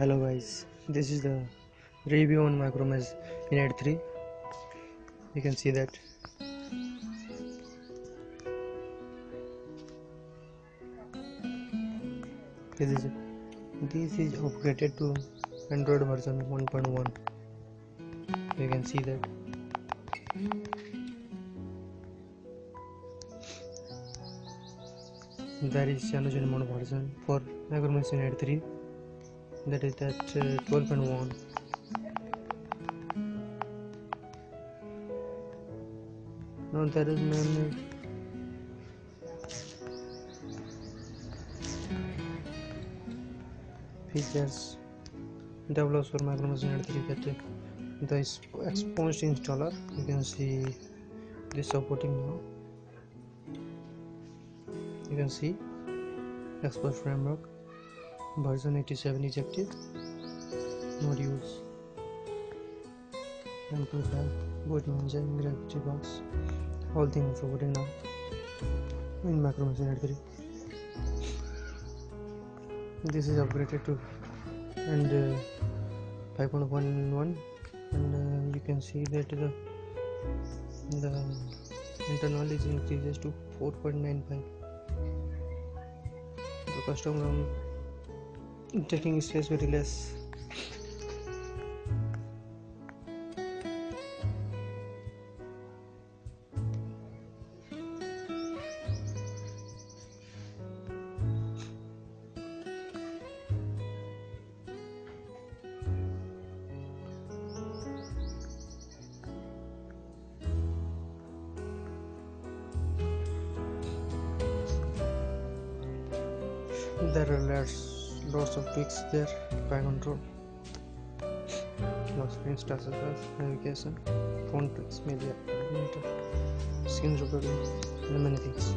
hello guys. This is the review on Micromax in 3 you can see that. This is this is upgraded to android version 1.1 you can see that. There is CyanogenMod version for Micromax in 3 that is that uh, 12.1 now there is many features. Developed for Micromax in 3 that the exposed installer. You can see this supporting now. You can see. Xposed framework version 87 is active modules amplifier good engine gravity box all things supporting now in Micromax 3 this is upgraded to and uh, 5.11 and uh, you can see that the the internal is increases to 4.95 the customer um, taking space very less there are lots, of tweaks there by control lots of insta access navigation. Phone tweaks media. Skin recording and many things